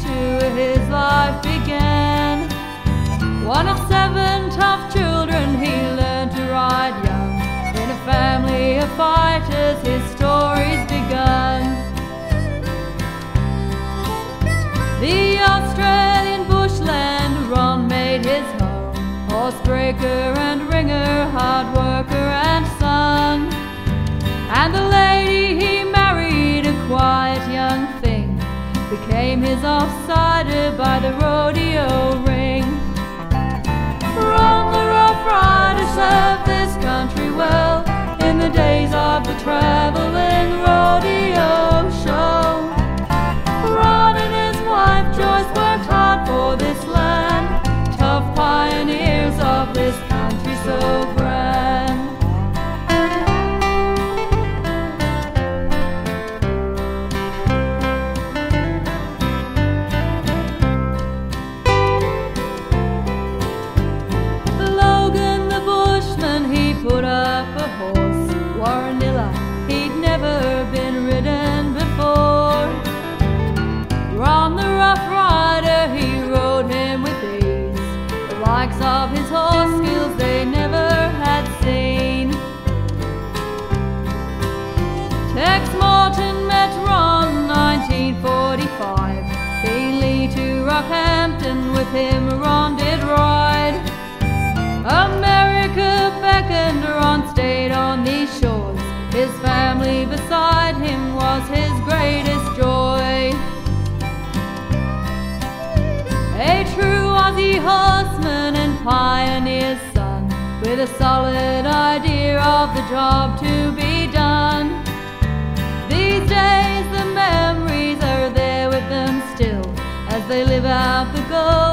to his life began. One of seven tough children, he learned to ride young. In a family of fighters, his story's begun. The Australian bushland Ron made his home. Horsebreaker and ringer, hard worker and son. And the became his offsider by the rodeo ring. Ron the Roughrider served this country well in the days of the traveling rodeo show. Ron and his wife Joyce worked hard for this land, tough pioneers of this country so Rockhampton with him Ron did ride. America beckoned Ron stayed on these shores. His family beside him was his greatest joy. A true Aussie horseman and pioneer's son, with a solid idea of the job to be they live out the goal.